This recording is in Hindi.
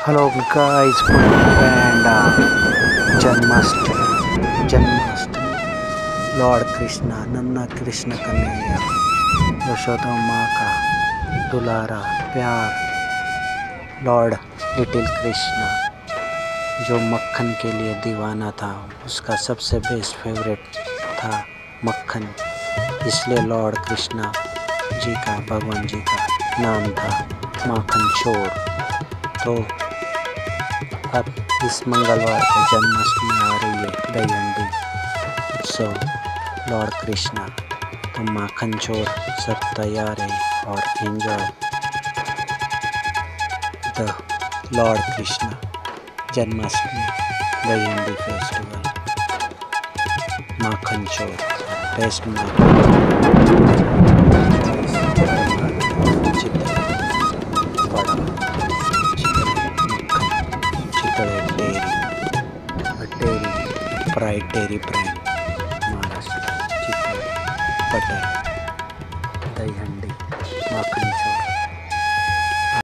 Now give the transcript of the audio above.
Hello guys uh, Janmashtami Janmashtami Lord Krishna नन्ना कृष्ण कन्हैया यशोदा माँ का दुलारा प्यार लॉर्ड लिटिल कृष्णा जो मक्खन के लिए दीवाना था उसका सबसे बेस्ट फेवरेट था मक्खन इसलिए लॉर्ड कृष्णा जी का भगवान जी का नाम था माखन चोर। तो अब इस मंगलवार को जन्माष्टमी आ रही है दही उत्सव, लॉर्ड कृष्णा। तो माखन चोर सब तैयार है और enjoy the Lord Krishna, Janmashtami दही फेस्टिवल। माखन चोर बेस्ट माखन dairy dairy brand Maharashtra chicken butter Dahi Handi makhani चोर